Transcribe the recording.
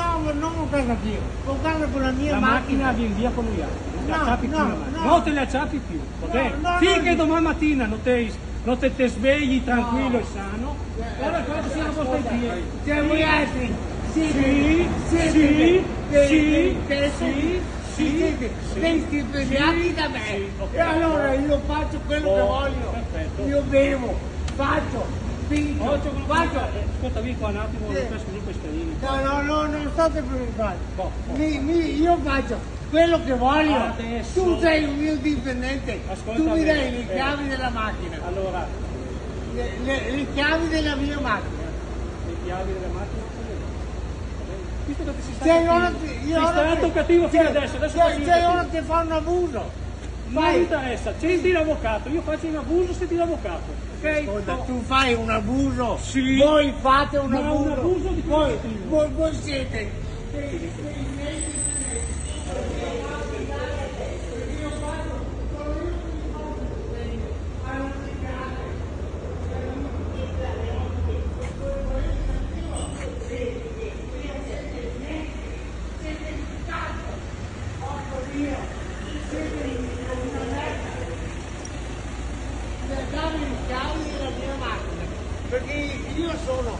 no, non con casa mia, con casa con la mia La macchina. macchina viene via con gli altri, No, no, no. Non te le acciappi più, ok? no, Finché no. domani mattina non te, non te, te svegli tranquillo e sano, allora cosa siamo piedi? Cioè voi altri Sì, sì, sì, sì, sì, siete sì, dei stipendiati da me. sì. E allora io faccio quello che Oh, voglio. Io bevo, faccio, faccio. Ascolta, vieni qua un attimo, Sì. non pesco giù quei scalini. No, no, no, non state preoccupati. Boh, boh. Mi- mi- io faccio quello che voglio. Adesso- Tu sei un mio dipendente. Ascolta tu mi dai le eh. chiavi della macchina. Allora, Le, le- le chiavi della mia macchina. le chiavi della macchina. Visto che ti si sta cattivo, ora ti- io ti stai ti- fino adesso, adesso ora ti abuso. Non mi interessa, senti l'avvocato, io faccio un abuso, senti l'avvocato. Ok? ascolta, tu fai un abuso. Sì. Voi fate un Ma abuso. un abuso di voi, voi, voi siete dei, dei miei dammi le cavo la mia macchina perché io sono